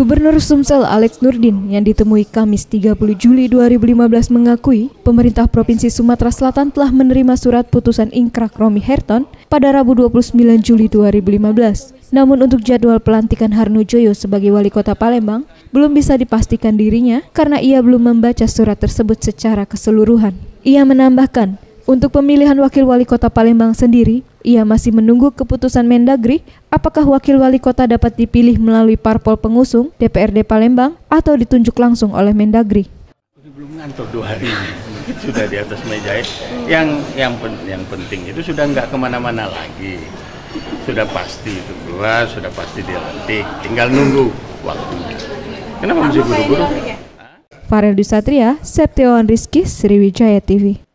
Gubernur Sumsel Alex Nurdin yang ditemui Kamis 30 Juli 2015 mengakui pemerintah Provinsi Sumatera Selatan telah menerima surat putusan ingkrak Romi Herton pada Rabu 29 Juli 2015. Namun untuk jadwal pelantikan Harnujoyo sebagai wali kota Palembang belum bisa dipastikan dirinya karena ia belum membaca surat tersebut secara keseluruhan. Ia menambahkan, untuk pemilihan wakil wali kota Palembang sendiri, ia masih menunggu keputusan Mendagri apakah wakil wali kota dapat dipilih melalui parpol pengusung DPRD Palembang atau ditunjuk langsung oleh Mendagri. Belum ngantor dua hari sudah di atas meja. Yang yang yang penting itu sudah nggak ke mana-mana lagi, sudah pasti itu keluar, sudah pasti dilantik, tinggal nunggu waktunya. Kenapa mesti buru-buru? Farel Dusatria, Septiawan Rizky, Sriwijaya TV.